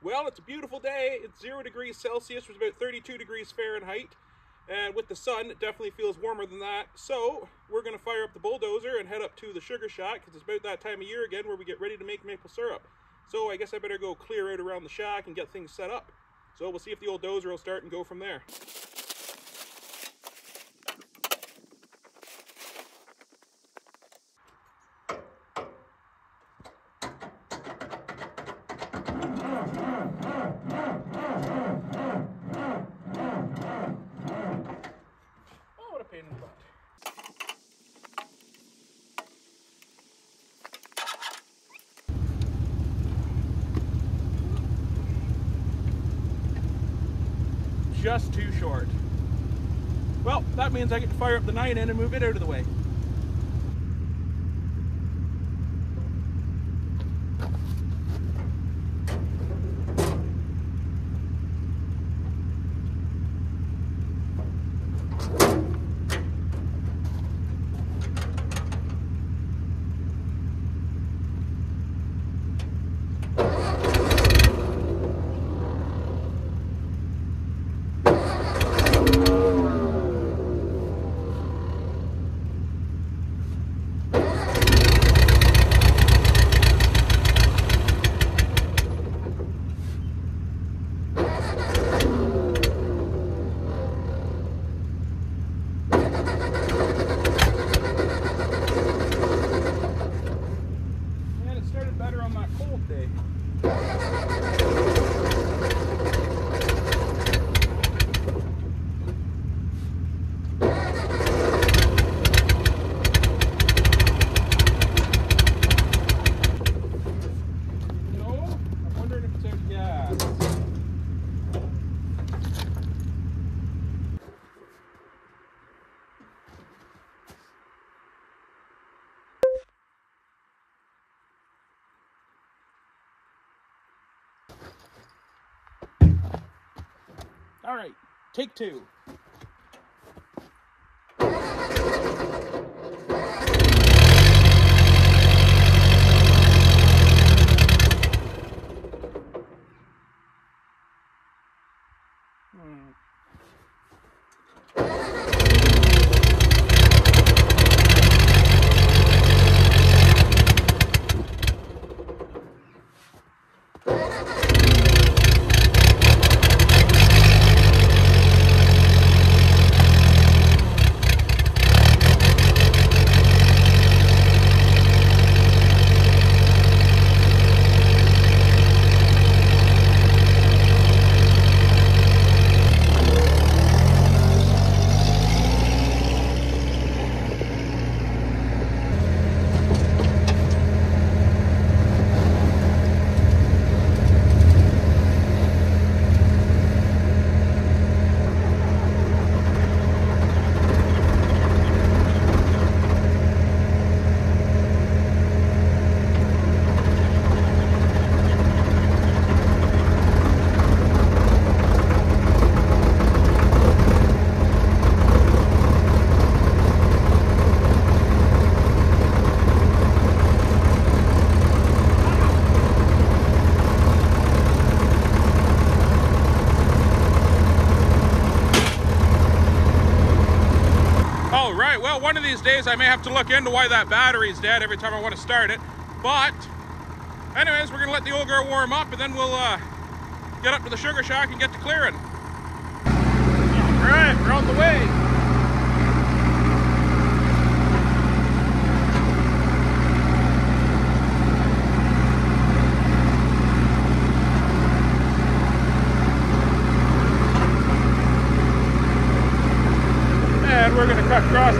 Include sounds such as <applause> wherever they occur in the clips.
Well, it's a beautiful day. It's zero degrees Celsius, which is about 32 degrees Fahrenheit. And with the sun, it definitely feels warmer than that. So we're gonna fire up the bulldozer and head up to the sugar shack because it's about that time of year again where we get ready to make maple syrup. So I guess I better go clear out around the shack and get things set up. So we'll see if the old dozer will start and go from there. Just too short. Well, that means I get to fire up the 9N and move it out of the way. Man, it started better on that cold day. No, I'm wondering if it's out of gas. All right, take two. Hmm. Oh, right. Well, one of these I may have to look into why that battery's dead every time I want to start it. But, anyways, we're going to let the old girl warm up and then we'll uh, get up to the sugar shack and get to clearing. All right, we're on the way. And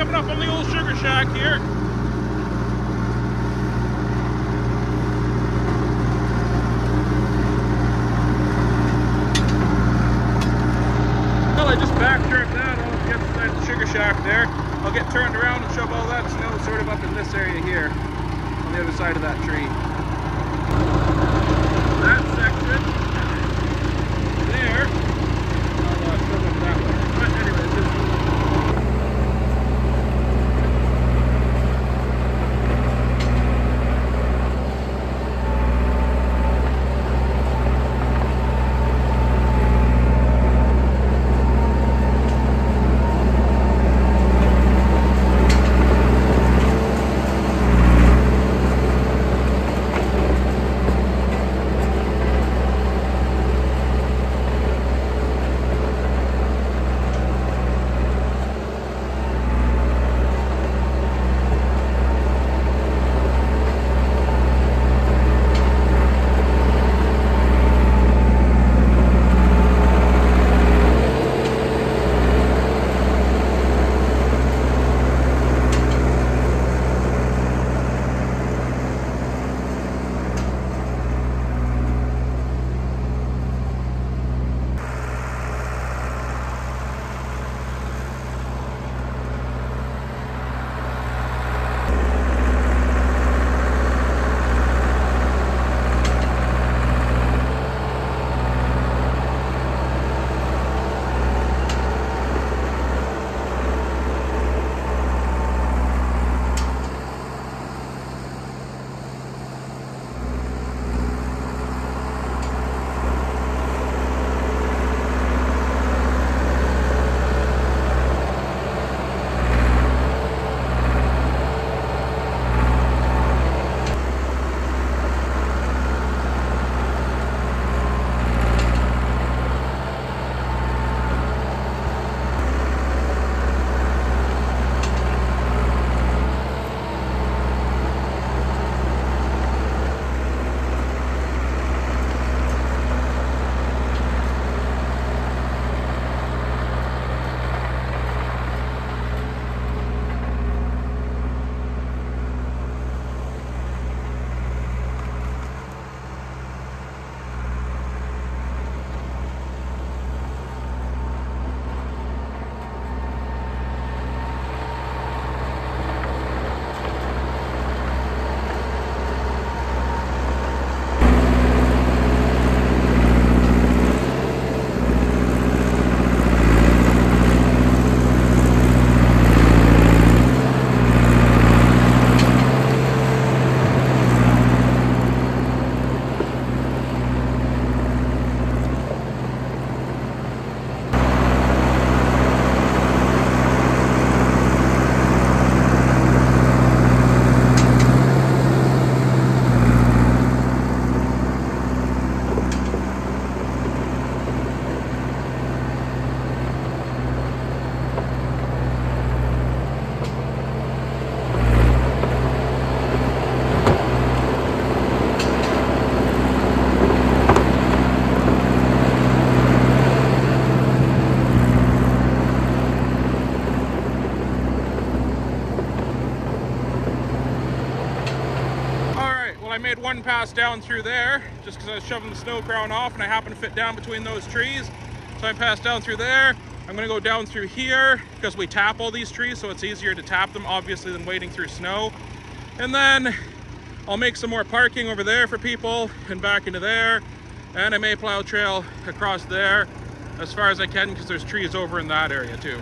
coming up on the old sugar shack here. One pass down through there just because I was shoving the snow crown off and I happened to fit down between those trees. So I passed down through there. I'm gonna go down through here because we tap all these trees, so it's easier to tap them, obviously, than wading through snow. And then I'll make some more parking over there for people and back into there. And I may plow trail across there as far as I can because there's trees over in that area too.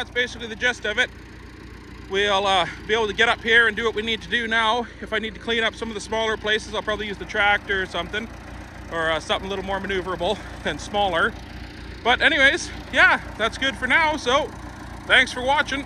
That's basically the gist of it. We'll uh, be able to get up here and do what we need to do now. If I need to clean up some of the smaller places, I'll probably use the tractor or something, or uh, something a little more maneuverable <laughs> and smaller. But anyways, yeah, that's good for now. So thanks for watching.